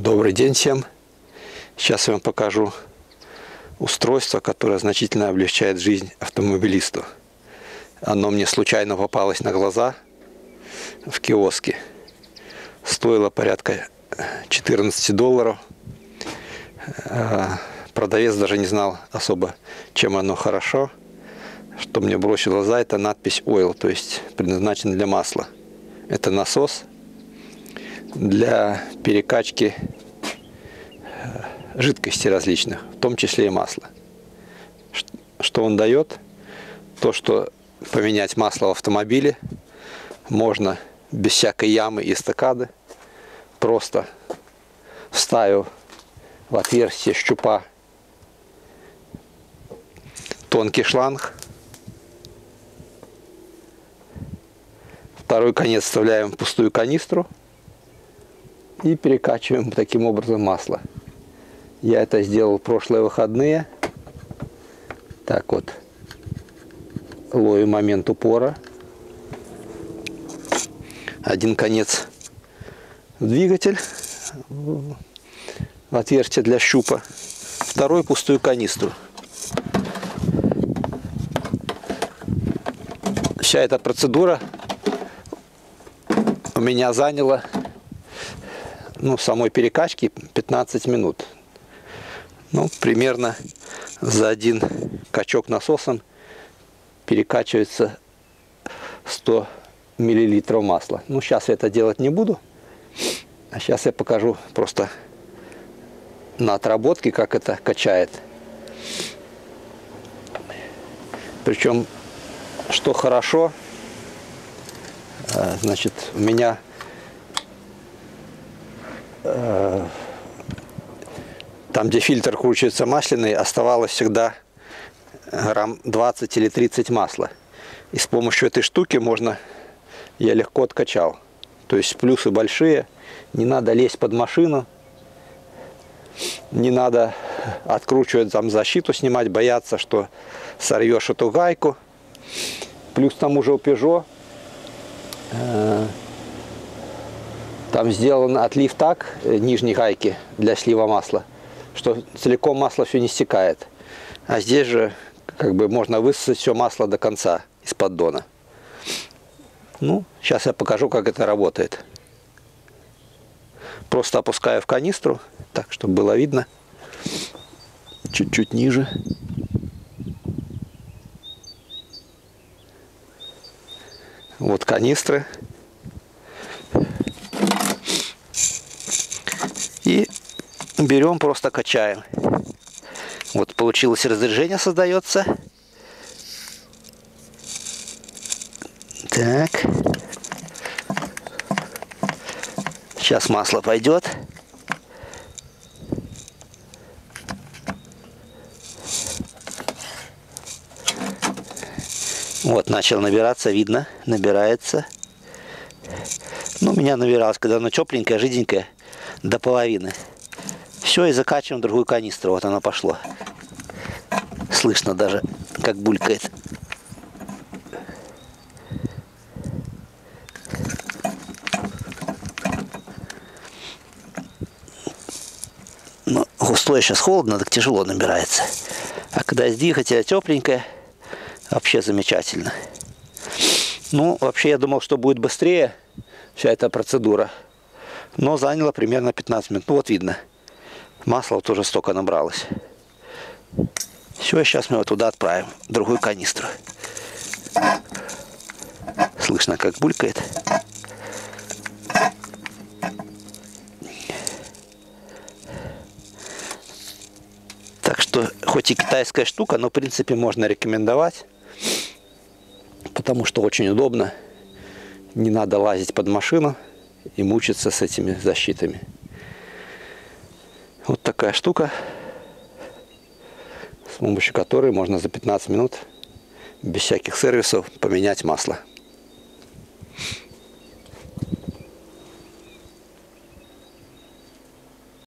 Добрый день всем! Сейчас я вам покажу устройство, которое значительно облегчает жизнь автомобилисту. Оно мне случайно попалось на глаза в киоске. Стоило порядка 14 долларов. А, продавец даже не знал особо, чем оно хорошо. Что мне бросило глаза, это надпись Oil, то есть предназначен для масла. Это насос для перекачки э, жидкостей различных, в том числе и масла. Что он дает? То, что поменять масло в автомобиле можно без всякой ямы и эстакады, просто вставив в отверстие щупа тонкий шланг, второй конец вставляем в пустую канистру – и перекачиваем таким образом масло. Я это сделал в прошлые выходные. Так вот, ловим момент упора. Один конец в двигатель, в отверстие для щупа. Второй пустую канистру. Вся эта процедура у меня заняла ну, самой перекачки 15 минут. Ну, примерно за один качок насосом перекачивается 100 миллилитров масла. Ну, сейчас я это делать не буду. А сейчас я покажу просто на отработке, как это качает. Причем, что хорошо, э, значит, у меня там, где фильтр кручивается масляный, оставалось всегда грамм 20 или 30 масла. И с помощью этой штуки можно, я легко откачал. То есть плюсы большие, не надо лезть под машину, не надо откручивать там защиту, снимать, бояться, что сорвешь эту гайку. Плюс там уже у Peugeot э, там сделан отлив так, э, нижней гайки для слива масла, что целиком масло все не стекает. А здесь же как бы можно высосать все масло до конца из поддона. Ну, сейчас я покажу, как это работает. Просто опускаю в канистру, так, чтобы было видно. Чуть-чуть ниже. Вот канистры. Берем, просто качаем. Вот получилось разрежение создается. Так. Сейчас масло пойдет. Вот, начал набираться, видно, набирается. Ну, меня набиралось, когда оно тепленькое, жиденькое до половины. Все, и закачиваем другую канистру. Вот оно пошло. Слышно даже, как булькает. Но ну, густое сейчас холодно, так тяжело набирается. А когда из двигателя тепленькое, вообще замечательно. Ну, вообще я думал, что будет быстрее вся эта процедура но заняло примерно 15 минут. Ну вот видно, масло вот уже столько набралось. Все, сейчас мы его туда отправим, другую канистру. Слышно, как булькает. Так что, хоть и китайская штука, но в принципе можно рекомендовать, потому что очень удобно. Не надо лазить под машину и мучиться с этими защитами. Вот такая штука, с помощью которой можно за 15 минут без всяких сервисов поменять масло.